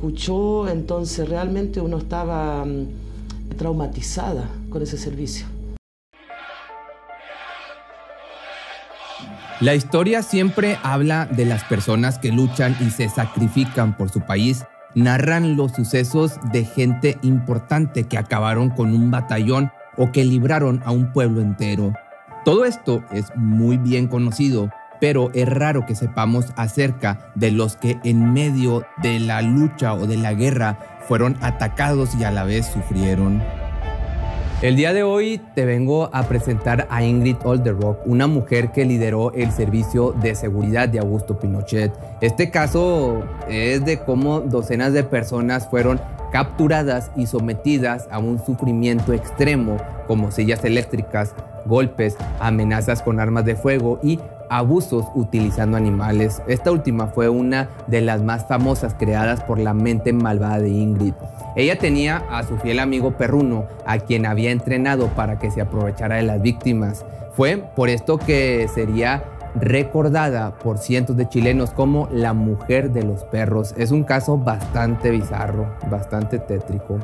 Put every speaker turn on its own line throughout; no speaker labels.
Escuchó, entonces realmente uno estaba mm, traumatizada con ese servicio.
La historia siempre habla de las personas que luchan y se sacrifican por su país. Narran los sucesos de gente importante que acabaron con un batallón o que libraron a un pueblo entero. Todo esto es muy bien conocido, pero es raro que sepamos acerca de los que en medio de la lucha o de la guerra fueron atacados y a la vez sufrieron. El día de hoy te vengo a presentar a Ingrid Olderock, una mujer que lideró el servicio de seguridad de Augusto Pinochet. Este caso es de cómo docenas de personas fueron capturadas y sometidas a un sufrimiento extremo como sillas eléctricas, golpes, amenazas con armas de fuego y abusos utilizando animales. Esta última fue una de las más famosas creadas por la mente malvada de Ingrid. Ella tenía a su fiel amigo Perruno, a quien había entrenado para que se aprovechara de las víctimas. Fue por esto que sería recordada por cientos de chilenos como la mujer de los perros. Es un caso bastante bizarro, bastante tétrico.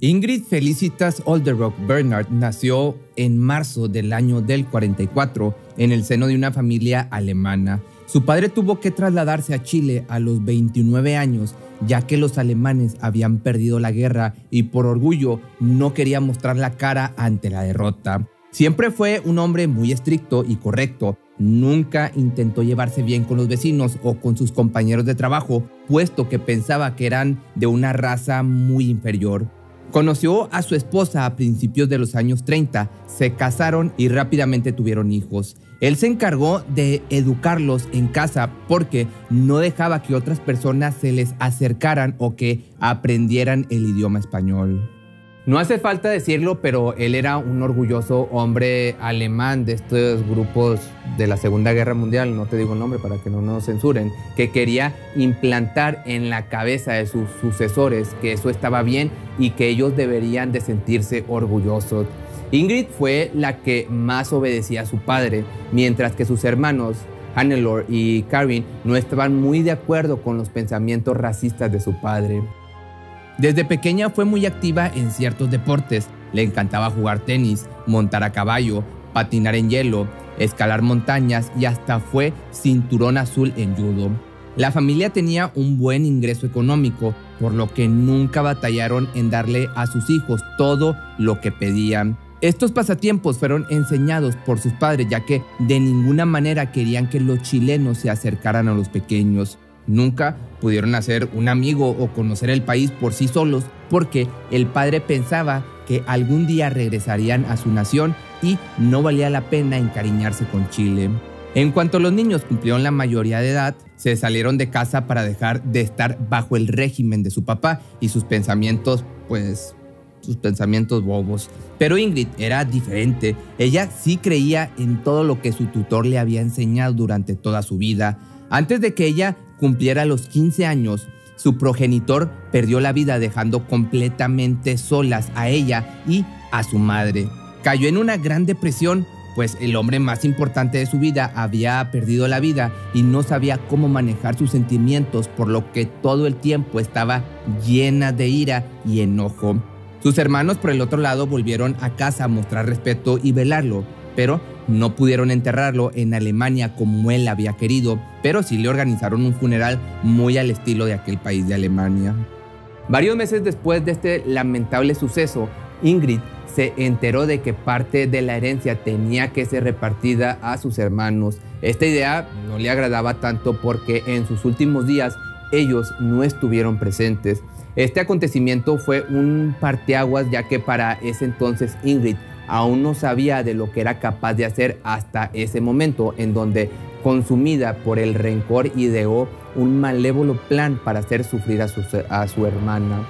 Ingrid Felicitas Olderock Bernard nació en marzo del año del 44 en el seno de una familia alemana. Su padre tuvo que trasladarse a Chile a los 29 años ya que los alemanes habían perdido la guerra y por orgullo no quería mostrar la cara ante la derrota. Siempre fue un hombre muy estricto y correcto. Nunca intentó llevarse bien con los vecinos o con sus compañeros de trabajo, puesto que pensaba que eran de una raza muy inferior. Conoció a su esposa a principios de los años 30, se casaron y rápidamente tuvieron hijos. Él se encargó de educarlos en casa porque no dejaba que otras personas se les acercaran o que aprendieran el idioma español. No hace falta decirlo, pero él era un orgulloso hombre alemán de estos grupos de la Segunda Guerra Mundial, no te digo nombre para que no nos censuren, que quería implantar en la cabeza de sus sucesores que eso estaba bien y que ellos deberían de sentirse orgullosos. Ingrid fue la que más obedecía a su padre, mientras que sus hermanos Hannelore y Karin no estaban muy de acuerdo con los pensamientos racistas de su padre. Desde pequeña fue muy activa en ciertos deportes. Le encantaba jugar tenis, montar a caballo, patinar en hielo, escalar montañas y hasta fue cinturón azul en judo. La familia tenía un buen ingreso económico, por lo que nunca batallaron en darle a sus hijos todo lo que pedían. Estos pasatiempos fueron enseñados por sus padres ya que de ninguna manera querían que los chilenos se acercaran a los pequeños. Nunca pudieron hacer un amigo o conocer el país por sí solos porque el padre pensaba que algún día regresarían a su nación y no valía la pena encariñarse con Chile. En cuanto los niños cumplieron la mayoría de edad, se salieron de casa para dejar de estar bajo el régimen de su papá y sus pensamientos, pues, sus pensamientos bobos. Pero Ingrid era diferente. Ella sí creía en todo lo que su tutor le había enseñado durante toda su vida. Antes de que ella cumpliera los 15 años, su progenitor perdió la vida dejando completamente solas a ella y a su madre. Cayó en una gran depresión, pues el hombre más importante de su vida había perdido la vida y no sabía cómo manejar sus sentimientos, por lo que todo el tiempo estaba llena de ira y enojo. Sus hermanos por el otro lado volvieron a casa a mostrar respeto y velarlo, pero no pudieron enterrarlo en Alemania como él había querido, pero sí le organizaron un funeral muy al estilo de aquel país de Alemania. Varios meses después de este lamentable suceso, Ingrid se enteró de que parte de la herencia tenía que ser repartida a sus hermanos. Esta idea no le agradaba tanto porque en sus últimos días ellos no estuvieron presentes. Este acontecimiento fue un parteaguas ya que para ese entonces Ingrid aún no sabía de lo que era capaz de hacer hasta ese momento en donde, consumida por el rencor, ideó un malévolo plan para hacer sufrir a su, a su hermana.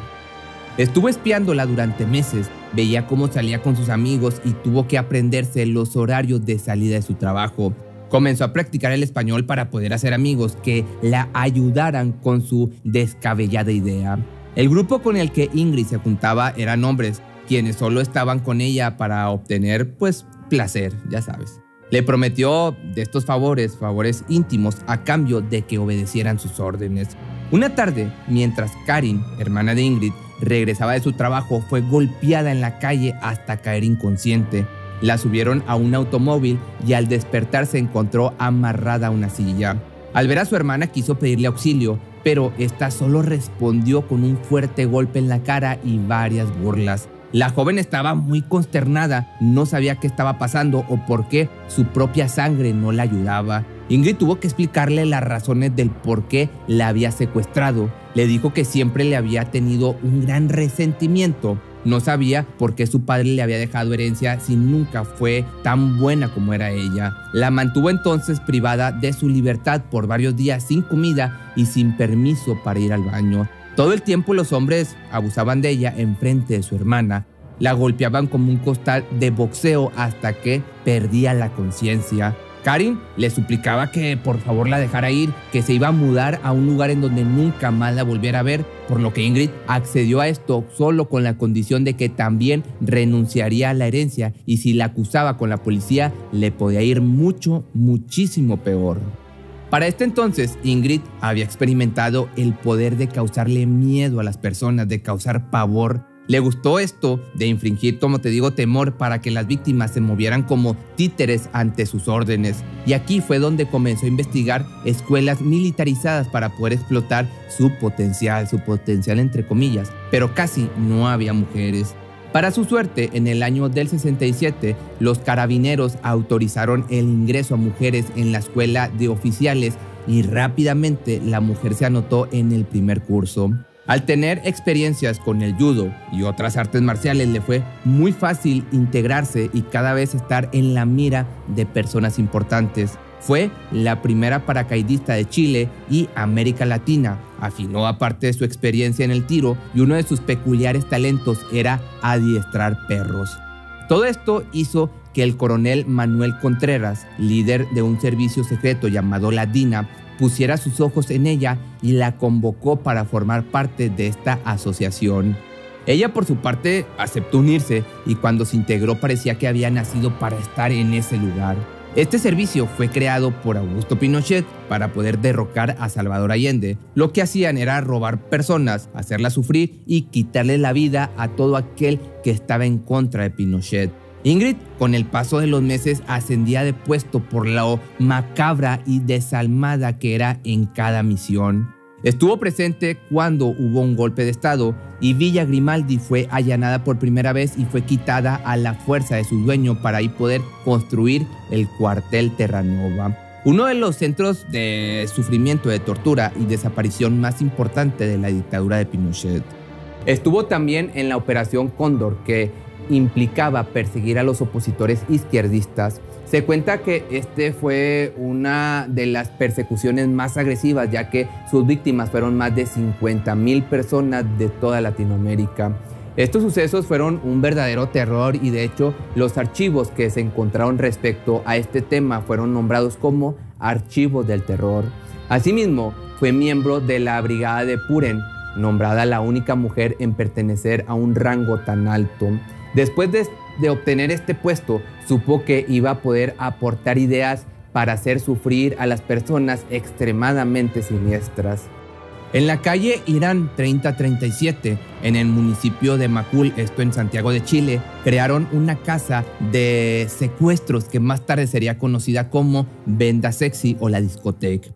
Estuvo espiándola durante meses, veía cómo salía con sus amigos y tuvo que aprenderse los horarios de salida de su trabajo. Comenzó a practicar el español para poder hacer amigos que la ayudaran con su descabellada idea. El grupo con el que Ingrid se juntaba eran hombres, quienes solo estaban con ella para obtener, pues, placer, ya sabes. Le prometió de estos favores, favores íntimos, a cambio de que obedecieran sus órdenes. Una tarde, mientras Karin, hermana de Ingrid, regresaba de su trabajo, fue golpeada en la calle hasta caer inconsciente. La subieron a un automóvil y al despertar se encontró amarrada a una silla. Al ver a su hermana quiso pedirle auxilio, pero esta solo respondió con un fuerte golpe en la cara y varias burlas. La joven estaba muy consternada, no sabía qué estaba pasando o por qué su propia sangre no la ayudaba. Ingrid tuvo que explicarle las razones del por qué la había secuestrado. Le dijo que siempre le había tenido un gran resentimiento. No sabía por qué su padre le había dejado herencia si nunca fue tan buena como era ella. La mantuvo entonces privada de su libertad por varios días sin comida y sin permiso para ir al baño. Todo el tiempo los hombres abusaban de ella en frente de su hermana. La golpeaban como un costal de boxeo hasta que perdía la conciencia. Karin le suplicaba que por favor la dejara ir, que se iba a mudar a un lugar en donde nunca más la volviera a ver, por lo que Ingrid accedió a esto solo con la condición de que también renunciaría a la herencia y si la acusaba con la policía le podía ir mucho, muchísimo peor. Para este entonces, Ingrid había experimentado el poder de causarle miedo a las personas, de causar pavor. Le gustó esto de infringir, como te digo, temor para que las víctimas se movieran como títeres ante sus órdenes. Y aquí fue donde comenzó a investigar escuelas militarizadas para poder explotar su potencial, su potencial entre comillas. Pero casi no había mujeres. Para su suerte, en el año del 67, los carabineros autorizaron el ingreso a mujeres en la escuela de oficiales y rápidamente la mujer se anotó en el primer curso. Al tener experiencias con el judo y otras artes marciales le fue muy fácil integrarse y cada vez estar en la mira de personas importantes. Fue la primera paracaidista de Chile y América Latina. Afinó aparte de su experiencia en el tiro y uno de sus peculiares talentos era adiestrar perros. Todo esto hizo que el coronel Manuel Contreras, líder de un servicio secreto llamado La DINA, pusiera sus ojos en ella y la convocó para formar parte de esta asociación. Ella por su parte aceptó unirse y cuando se integró parecía que había nacido para estar en ese lugar. Este servicio fue creado por Augusto Pinochet para poder derrocar a Salvador Allende. Lo que hacían era robar personas, hacerlas sufrir y quitarle la vida a todo aquel que estaba en contra de Pinochet. Ingrid, con el paso de los meses, ascendía de puesto por lo macabra y desalmada que era en cada misión. Estuvo presente cuando hubo un golpe de Estado y Villa Grimaldi fue allanada por primera vez y fue quitada a la fuerza de su dueño para ahí poder construir el cuartel Terranova. Uno de los centros de sufrimiento, de tortura y desaparición más importante de la dictadura de Pinochet. Estuvo también en la Operación Cóndor, que implicaba perseguir a los opositores izquierdistas se cuenta que este fue una de las persecuciones más agresivas, ya que sus víctimas fueron más de 50 mil personas de toda Latinoamérica. Estos sucesos fueron un verdadero terror y de hecho los archivos que se encontraron respecto a este tema fueron nombrados como archivos del terror. Asimismo, fue miembro de la Brigada de Puren, nombrada la única mujer en pertenecer a un rango tan alto. Después de obtener este puesto, supo que iba a poder aportar ideas para hacer sufrir a las personas extremadamente siniestras. En la calle Irán 3037, en el municipio de Macul, esto en Santiago de Chile, crearon una casa de secuestros que más tarde sería conocida como Venda Sexy o la discoteca.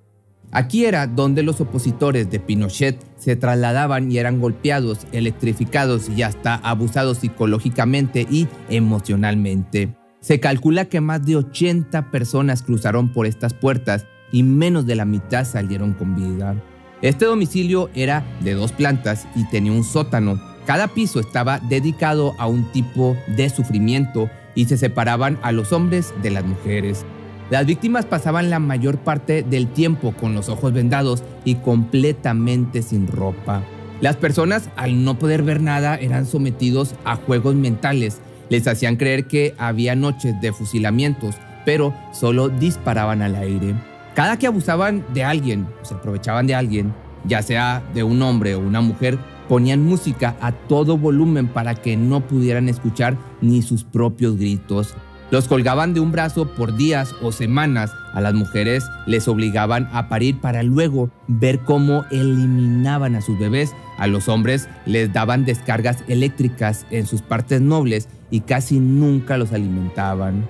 Aquí era donde los opositores de Pinochet se trasladaban y eran golpeados, electrificados y hasta abusados psicológicamente y emocionalmente. Se calcula que más de 80 personas cruzaron por estas puertas y menos de la mitad salieron con vida. Este domicilio era de dos plantas y tenía un sótano. Cada piso estaba dedicado a un tipo de sufrimiento y se separaban a los hombres de las mujeres. Las víctimas pasaban la mayor parte del tiempo con los ojos vendados y completamente sin ropa. Las personas, al no poder ver nada, eran sometidos a juegos mentales. Les hacían creer que había noches de fusilamientos, pero solo disparaban al aire. Cada que abusaban de alguien, se aprovechaban de alguien, ya sea de un hombre o una mujer, ponían música a todo volumen para que no pudieran escuchar ni sus propios gritos. Los colgaban de un brazo por días o semanas. A las mujeres les obligaban a parir para luego ver cómo eliminaban a sus bebés. A los hombres les daban descargas eléctricas en sus partes nobles y casi nunca los alimentaban.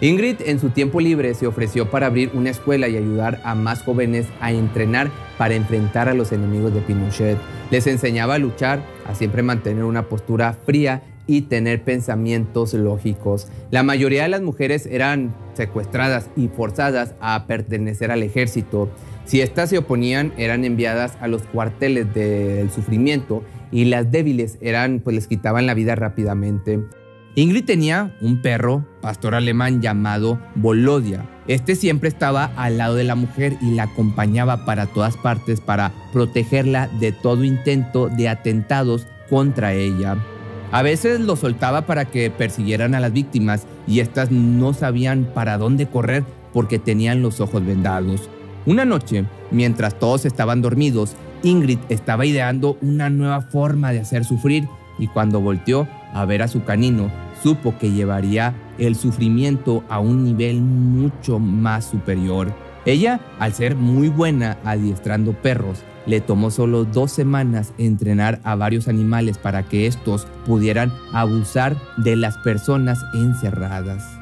Ingrid en su tiempo libre se ofreció para abrir una escuela y ayudar a más jóvenes a entrenar para enfrentar a los enemigos de Pinochet. Les enseñaba a luchar, a siempre mantener una postura fría y tener pensamientos lógicos. La mayoría de las mujeres eran secuestradas y forzadas a pertenecer al ejército. Si éstas se oponían, eran enviadas a los cuarteles del sufrimiento y las débiles eran, pues les quitaban la vida rápidamente. Ingrid tenía un perro, pastor alemán llamado Bolodia. Este siempre estaba al lado de la mujer y la acompañaba para todas partes para protegerla de todo intento de atentados contra ella. A veces lo soltaba para que persiguieran a las víctimas y éstas no sabían para dónde correr porque tenían los ojos vendados. Una noche, mientras todos estaban dormidos, Ingrid estaba ideando una nueva forma de hacer sufrir y cuando volteó a ver a su canino, supo que llevaría el sufrimiento a un nivel mucho más superior. Ella, al ser muy buena adiestrando perros, le tomó solo dos semanas entrenar a varios animales para que estos pudieran abusar de las personas encerradas.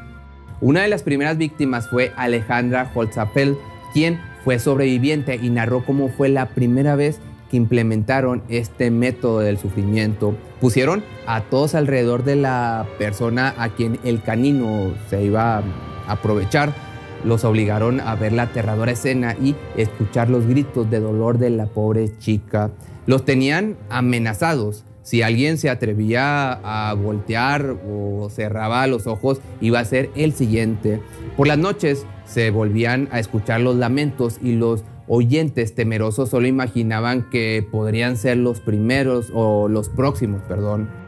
Una de las primeras víctimas fue Alejandra Holzapel, quien fue sobreviviente y narró cómo fue la primera vez que implementaron este método del sufrimiento. Pusieron a todos alrededor de la persona a quien el canino se iba a aprovechar los obligaron a ver la aterradora escena y escuchar los gritos de dolor de la pobre chica. Los tenían amenazados. Si alguien se atrevía a voltear o cerraba los ojos, iba a ser el siguiente. Por las noches se volvían a escuchar los lamentos y los oyentes temerosos solo imaginaban que podrían ser los primeros o los próximos, perdón.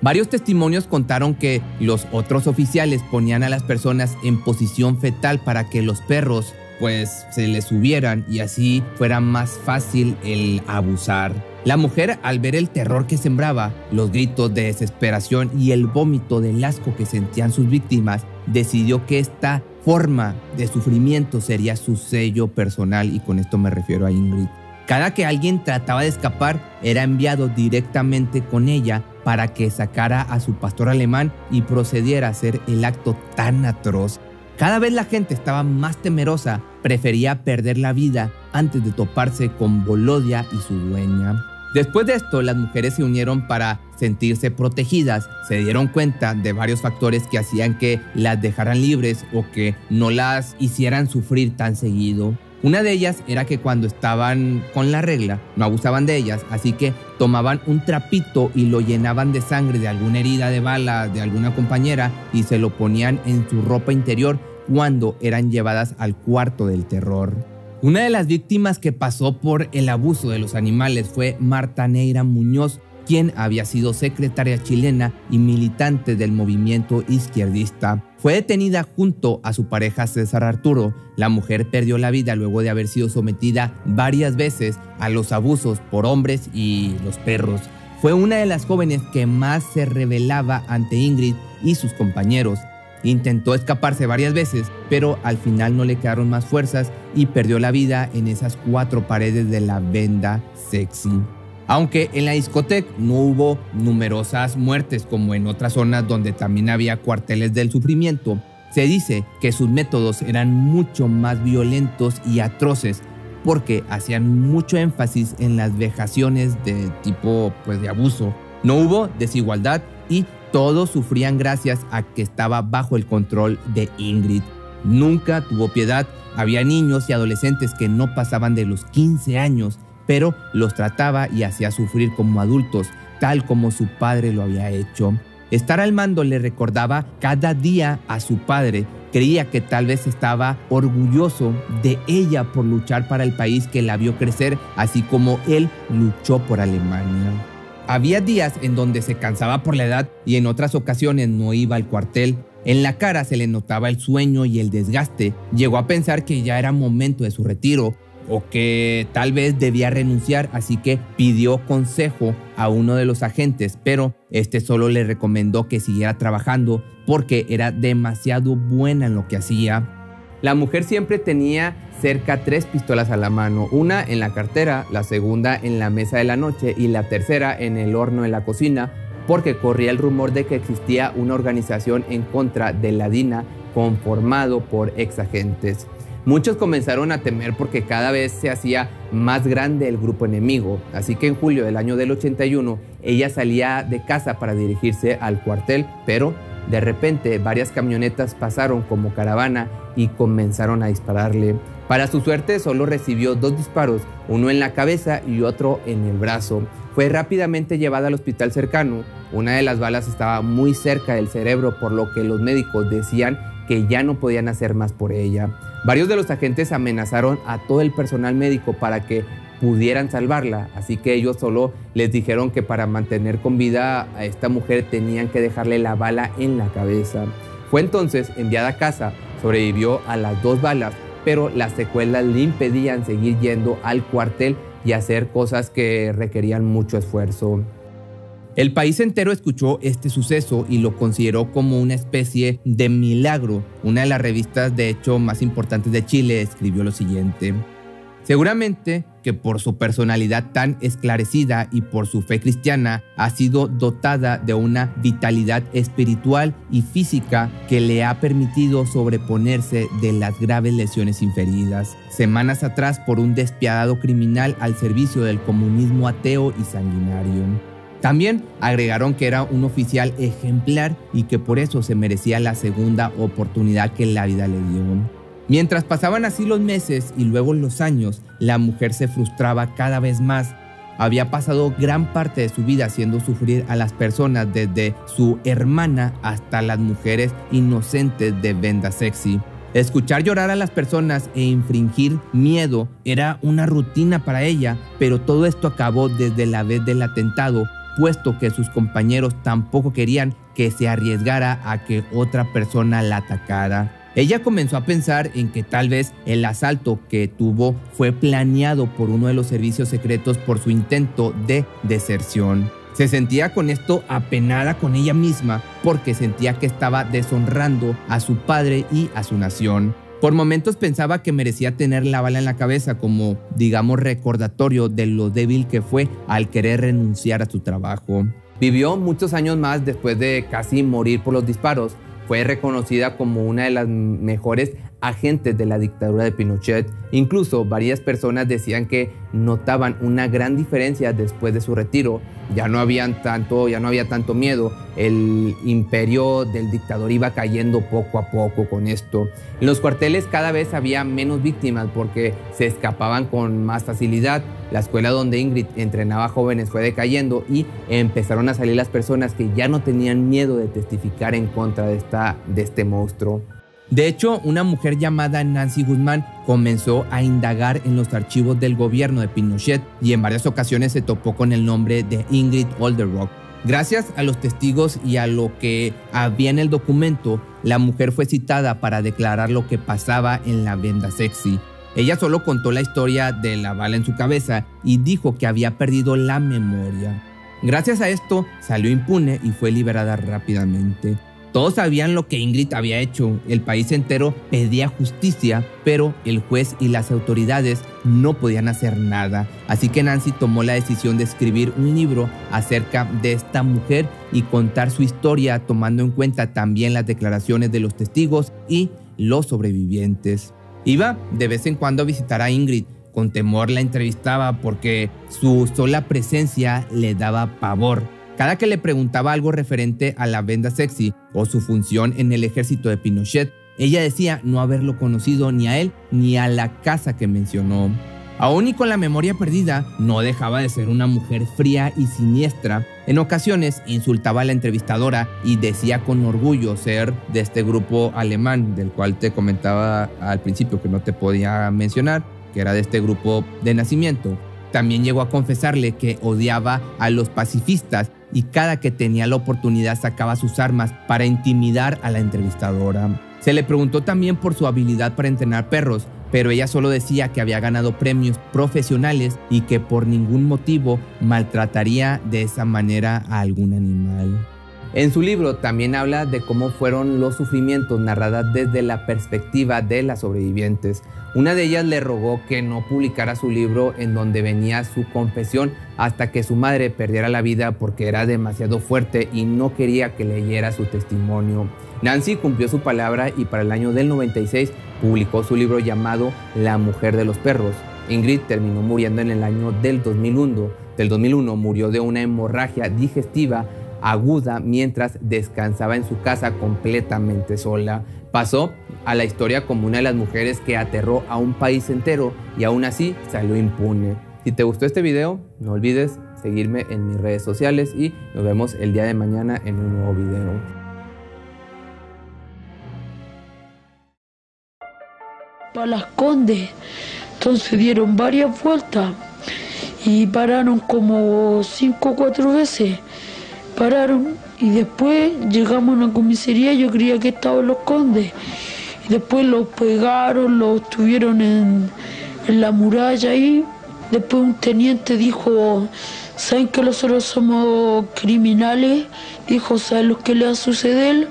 Varios testimonios contaron que los otros oficiales ponían a las personas en posición fetal para que los perros pues se les subieran y así fuera más fácil el abusar. La mujer al ver el terror que sembraba, los gritos de desesperación y el vómito del asco que sentían sus víctimas, decidió que esta forma de sufrimiento sería su sello personal y con esto me refiero a Ingrid. Cada que alguien trataba de escapar, era enviado directamente con ella para que sacara a su pastor alemán y procediera a hacer el acto tan atroz. Cada vez la gente estaba más temerosa, prefería perder la vida antes de toparse con Bolodia y su dueña. Después de esto, las mujeres se unieron para sentirse protegidas. Se dieron cuenta de varios factores que hacían que las dejaran libres o que no las hicieran sufrir tan seguido. Una de ellas era que cuando estaban con la regla no abusaban de ellas, así que tomaban un trapito y lo llenaban de sangre de alguna herida de bala de alguna compañera y se lo ponían en su ropa interior cuando eran llevadas al cuarto del terror. Una de las víctimas que pasó por el abuso de los animales fue Marta Neira Muñoz, quien había sido secretaria chilena y militante del movimiento izquierdista. Fue detenida junto a su pareja César Arturo. La mujer perdió la vida luego de haber sido sometida varias veces a los abusos por hombres y los perros. Fue una de las jóvenes que más se rebelaba ante Ingrid y sus compañeros. Intentó escaparse varias veces, pero al final no le quedaron más fuerzas y perdió la vida en esas cuatro paredes de la venda sexy. Aunque en la discoteca no hubo numerosas muertes como en otras zonas donde también había cuarteles del sufrimiento, se dice que sus métodos eran mucho más violentos y atroces porque hacían mucho énfasis en las vejaciones de tipo pues de abuso. No hubo desigualdad y todos sufrían gracias a que estaba bajo el control de Ingrid. Nunca tuvo piedad. Había niños y adolescentes que no pasaban de los 15 años pero los trataba y hacía sufrir como adultos, tal como su padre lo había hecho. Estar al mando le recordaba cada día a su padre. Creía que tal vez estaba orgulloso de ella por luchar para el país que la vio crecer, así como él luchó por Alemania. Había días en donde se cansaba por la edad y en otras ocasiones no iba al cuartel. En la cara se le notaba el sueño y el desgaste. Llegó a pensar que ya era momento de su retiro, o que tal vez debía renunciar, así que pidió consejo a uno de los agentes, pero este solo le recomendó que siguiera trabajando porque era demasiado buena en lo que hacía. La mujer siempre tenía cerca tres pistolas a la mano, una en la cartera, la segunda en la mesa de la noche y la tercera en el horno en la cocina, porque corría el rumor de que existía una organización en contra de la DINA conformado por ex agentes. Muchos comenzaron a temer porque cada vez se hacía más grande el grupo enemigo, así que en julio del año del 81 ella salía de casa para dirigirse al cuartel, pero de repente varias camionetas pasaron como caravana y comenzaron a dispararle. Para su suerte solo recibió dos disparos, uno en la cabeza y otro en el brazo. Fue rápidamente llevada al hospital cercano. Una de las balas estaba muy cerca del cerebro, por lo que los médicos decían que ya no podían hacer más por ella. Varios de los agentes amenazaron a todo el personal médico para que pudieran salvarla, así que ellos solo les dijeron que para mantener con vida a esta mujer tenían que dejarle la bala en la cabeza. Fue entonces enviada a casa, sobrevivió a las dos balas, pero las secuelas le impedían seguir yendo al cuartel y hacer cosas que requerían mucho esfuerzo. El país entero escuchó este suceso y lo consideró como una especie de milagro. Una de las revistas de hecho más importantes de Chile escribió lo siguiente. Seguramente que por su personalidad tan esclarecida y por su fe cristiana ha sido dotada de una vitalidad espiritual y física que le ha permitido sobreponerse de las graves lesiones inferidas, semanas atrás por un despiadado criminal al servicio del comunismo ateo y sanguinario. También agregaron que era un oficial ejemplar y que por eso se merecía la segunda oportunidad que la vida le dio. Mientras pasaban así los meses y luego los años, la mujer se frustraba cada vez más. Había pasado gran parte de su vida haciendo sufrir a las personas, desde su hermana hasta las mujeres inocentes de Venda Sexy. Escuchar llorar a las personas e infringir miedo era una rutina para ella, pero todo esto acabó desde la vez del atentado puesto que sus compañeros tampoco querían que se arriesgara a que otra persona la atacara. Ella comenzó a pensar en que tal vez el asalto que tuvo fue planeado por uno de los servicios secretos por su intento de deserción. Se sentía con esto apenada con ella misma porque sentía que estaba deshonrando a su padre y a su nación. Por momentos pensaba que merecía tener la bala en la cabeza como, digamos, recordatorio de lo débil que fue al querer renunciar a su trabajo. Vivió muchos años más después de casi morir por los disparos. Fue reconocida como una de las mejores agentes de la dictadura de Pinochet. Incluso varias personas decían que notaban una gran diferencia después de su retiro. Ya no, habían tanto, ya no había tanto miedo. El imperio del dictador iba cayendo poco a poco con esto. En los cuarteles cada vez había menos víctimas porque se escapaban con más facilidad. La escuela donde Ingrid entrenaba jóvenes fue decayendo y empezaron a salir las personas que ya no tenían miedo de testificar en contra de, esta, de este monstruo. De hecho, una mujer llamada Nancy Guzmán comenzó a indagar en los archivos del gobierno de Pinochet y en varias ocasiones se topó con el nombre de Ingrid Olderock. Gracias a los testigos y a lo que había en el documento, la mujer fue citada para declarar lo que pasaba en la venda sexy. Ella solo contó la historia de la bala en su cabeza y dijo que había perdido la memoria. Gracias a esto, salió impune y fue liberada rápidamente. Todos sabían lo que Ingrid había hecho, el país entero pedía justicia, pero el juez y las autoridades no podían hacer nada. Así que Nancy tomó la decisión de escribir un libro acerca de esta mujer y contar su historia tomando en cuenta también las declaraciones de los testigos y los sobrevivientes. Iba de vez en cuando a visitar a Ingrid, con temor la entrevistaba porque su sola presencia le daba pavor. Cada que le preguntaba algo referente a la venda sexy o su función en el ejército de Pinochet, ella decía no haberlo conocido ni a él ni a la casa que mencionó. Aún y con la memoria perdida, no dejaba de ser una mujer fría y siniestra. En ocasiones insultaba a la entrevistadora y decía con orgullo ser de este grupo alemán del cual te comentaba al principio que no te podía mencionar, que era de este grupo de nacimiento. También llegó a confesarle que odiaba a los pacifistas y cada que tenía la oportunidad sacaba sus armas para intimidar a la entrevistadora. Se le preguntó también por su habilidad para entrenar perros, pero ella solo decía que había ganado premios profesionales y que por ningún motivo maltrataría de esa manera a algún animal. En su libro también habla de cómo fueron los sufrimientos narradas desde la perspectiva de las sobrevivientes. Una de ellas le rogó que no publicara su libro en donde venía su confesión hasta que su madre perdiera la vida porque era demasiado fuerte y no quería que leyera su testimonio. Nancy cumplió su palabra y para el año del 96 publicó su libro llamado La mujer de los perros. Ingrid terminó muriendo en el año del 2001. Del 2001 murió de una hemorragia digestiva aguda mientras descansaba en su casa completamente sola. Pasó a la historia como una de las mujeres que aterró a un país entero y aún así salió impune. Si te gustó este video, no olvides seguirme en mis redes sociales y nos vemos el día de mañana en un nuevo video.
Para las Condes, entonces dieron varias vueltas y pararon como cinco o cuatro veces pararon y después llegamos a una comisaría, yo creía que estaban los condes. Y después los pegaron, los tuvieron en, la muralla ahí. Después un teniente dijo, ¿saben que nosotros somos criminales? Dijo, ¿saben lo que le va a suceder?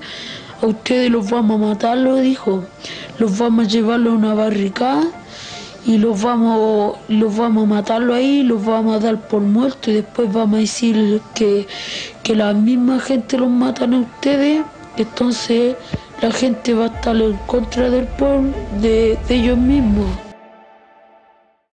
A ustedes los vamos a matar, lo dijo. Los vamos a llevarlo a una barricada y los vamos, los vamos a matarlo ahí, los vamos a dar por muertos y después vamos a decir que, que la misma gente los matan a ustedes, entonces la gente va a estar en contra del pueblo, de, de ellos mismos.